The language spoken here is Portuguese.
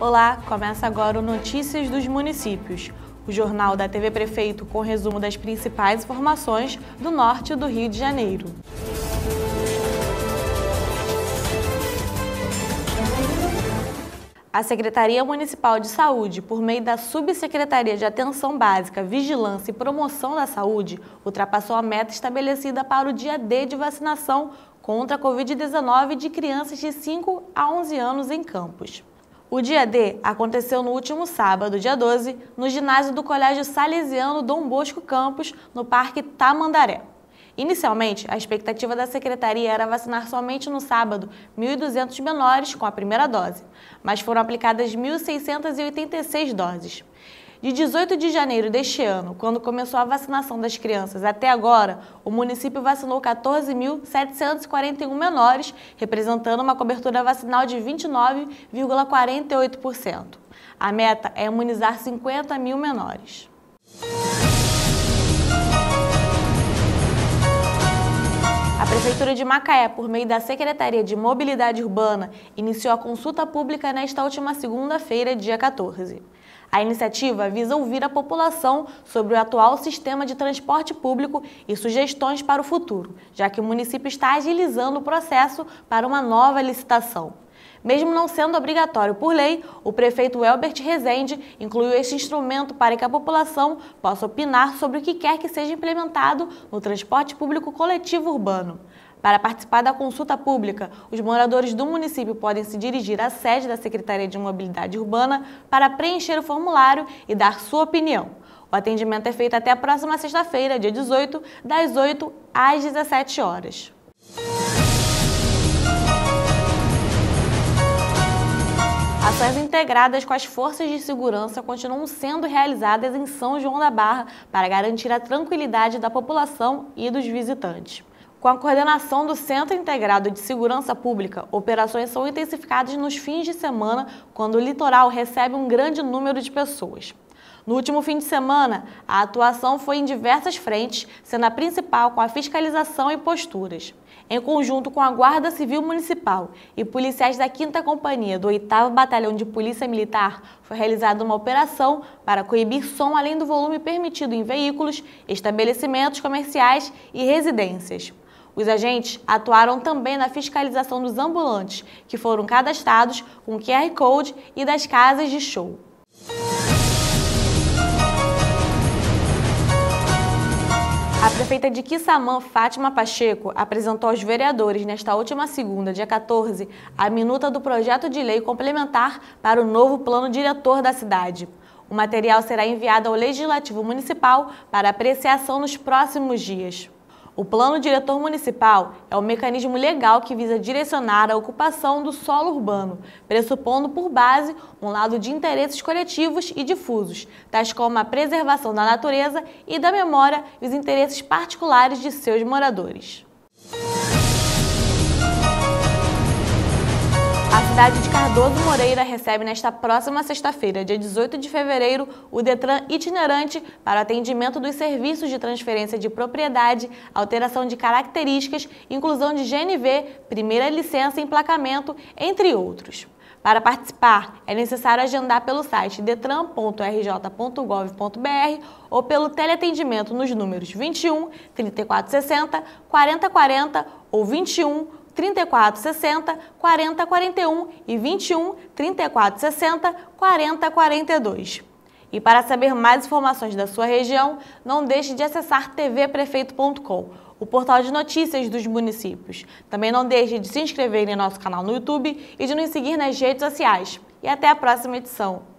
Olá, começa agora o Notícias dos Municípios, o jornal da TV Prefeito com resumo das principais informações do norte do Rio de Janeiro. A Secretaria Municipal de Saúde, por meio da Subsecretaria de Atenção Básica, Vigilância e Promoção da Saúde, ultrapassou a meta estabelecida para o dia D de vacinação contra a Covid-19 de crianças de 5 a 11 anos em Campos. O dia D aconteceu no último sábado, dia 12, no ginásio do Colégio Salesiano Dom Bosco Campos, no Parque Tamandaré. Inicialmente, a expectativa da secretaria era vacinar somente no sábado 1.200 menores com a primeira dose, mas foram aplicadas 1.686 doses. De 18 de janeiro deste ano, quando começou a vacinação das crianças, até agora, o município vacinou 14.741 menores, representando uma cobertura vacinal de 29,48%. A meta é imunizar 50 mil menores. Prefeitura de Macaé, por meio da Secretaria de Mobilidade Urbana, iniciou a consulta pública nesta última segunda-feira, dia 14. A iniciativa visa ouvir a população sobre o atual sistema de transporte público e sugestões para o futuro, já que o município está agilizando o processo para uma nova licitação. Mesmo não sendo obrigatório por lei, o prefeito Elbert Rezende incluiu este instrumento para que a população possa opinar sobre o que quer que seja implementado no transporte público coletivo urbano. Para participar da consulta pública, os moradores do município podem se dirigir à sede da Secretaria de Mobilidade Urbana para preencher o formulário e dar sua opinião. O atendimento é feito até a próxima sexta-feira, dia 18, das 8 às 17 horas. Ações integradas com as forças de segurança continuam sendo realizadas em São João da Barra para garantir a tranquilidade da população e dos visitantes. Com a coordenação do Centro Integrado de Segurança Pública, operações são intensificadas nos fins de semana, quando o litoral recebe um grande número de pessoas. No último fim de semana, a atuação foi em diversas frentes, sendo a principal com a fiscalização e posturas. Em conjunto com a Guarda Civil Municipal e policiais da 5 Companhia do 8 Batalhão de Polícia Militar, foi realizada uma operação para coibir som além do volume permitido em veículos, estabelecimentos comerciais e residências. Os agentes atuaram também na fiscalização dos ambulantes, que foram cadastrados com QR Code e das casas de show. A prefeita de Quissamã, Fátima Pacheco, apresentou aos vereadores nesta última segunda, dia 14, a minuta do projeto de lei complementar para o novo plano diretor da cidade. O material será enviado ao Legislativo Municipal para apreciação nos próximos dias. O Plano Diretor Municipal é o mecanismo legal que visa direcionar a ocupação do solo urbano, pressupondo por base um lado de interesses coletivos e difusos, tais como a preservação da natureza e da memória e os interesses particulares de seus moradores. A cidade de Cardoso Moreira recebe nesta próxima sexta-feira, dia 18 de fevereiro, o Detran itinerante para atendimento dos serviços de transferência de propriedade, alteração de características, inclusão de GNV, primeira licença e emplacamento, entre outros. Para participar, é necessário agendar pelo site detran.rj.gov.br ou pelo teleatendimento nos números 21 3460 4040 ou 21 34 60 40 41 e 21 34 60 40 42. E para saber mais informações da sua região, não deixe de acessar tvprefeito.com, o portal de notícias dos municípios. Também não deixe de se inscrever em nosso canal no YouTube e de nos seguir nas redes sociais. E até a próxima edição.